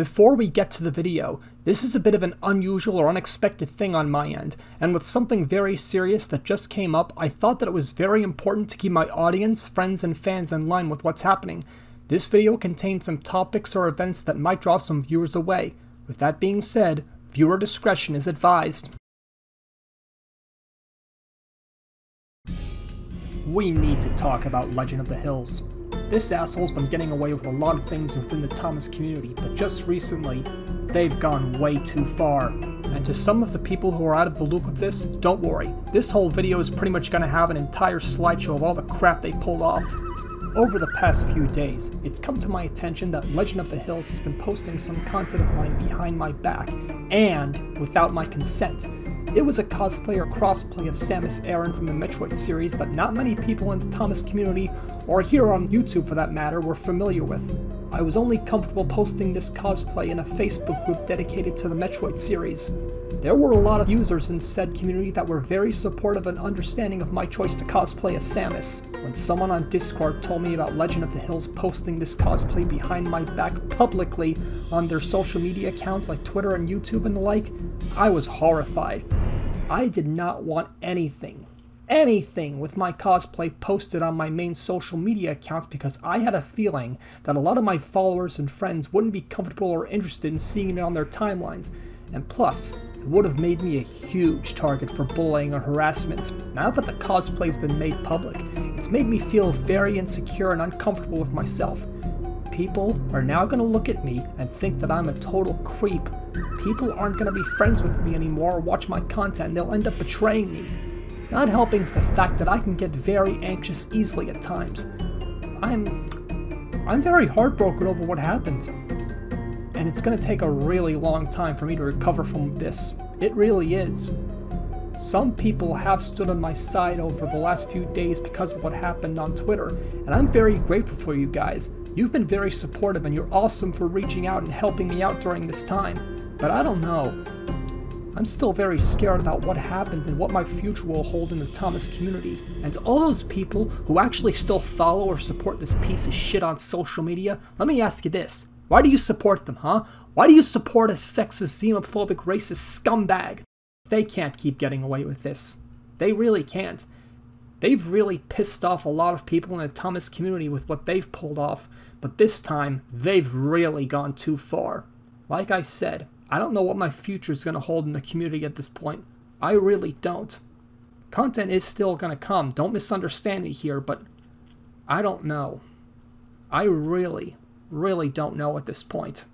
Before we get to the video, this is a bit of an unusual or unexpected thing on my end, and with something very serious that just came up, I thought that it was very important to keep my audience, friends, and fans in line with what's happening. This video contains some topics or events that might draw some viewers away. With that being said, viewer discretion is advised. We need to talk about Legend of the Hills. This asshole's been getting away with a lot of things within the Thomas community, but just recently, they've gone way too far. And to some of the people who are out of the loop of this, don't worry, this whole video is pretty much going to have an entire slideshow of all the crap they pulled off. Over the past few days, it's come to my attention that Legend of the Hills has been posting some content of mine behind my back, and without my consent. It was a cosplay or crossplay of Samus Aran from the Metroid series that not many people in the Thomas community, or here on YouTube for that matter, were familiar with. I was only comfortable posting this cosplay in a Facebook group dedicated to the Metroid series. There were a lot of users in said community that were very supportive and understanding of my choice to cosplay as Samus. When someone on Discord told me about Legend of the Hills posting this cosplay behind my back publicly on their social media accounts like Twitter and YouTube and the like, I was horrified. I did not want anything, anything with my cosplay posted on my main social media accounts because I had a feeling that a lot of my followers and friends wouldn't be comfortable or interested in seeing it on their timelines. And plus, it would have made me a huge target for bullying or harassment. Now that the cosplay's been made public, it's made me feel very insecure and uncomfortable with myself. People are now going to look at me and think that I'm a total creep people aren't going to be friends with me anymore or watch my content, they'll end up betraying me. Not helping is the fact that I can get very anxious easily at times. I'm... I'm very heartbroken over what happened. And it's going to take a really long time for me to recover from this. It really is. Some people have stood on my side over the last few days because of what happened on Twitter, and I'm very grateful for you guys. You've been very supportive and you're awesome for reaching out and helping me out during this time. But I don't know. I'm still very scared about what happened and what my future will hold in the Thomas community. And to all those people who actually still follow or support this piece of shit on social media, let me ask you this. Why do you support them, huh? Why do you support a sexist, xenophobic, racist scumbag? They can't keep getting away with this. They really can't. They've really pissed off a lot of people in the Thomas community with what they've pulled off, but this time, they've really gone too far. Like I said, I don't know what my future is going to hold in the community at this point. I really don't. Content is still going to come. Don't misunderstand me here, but I don't know. I really, really don't know at this point.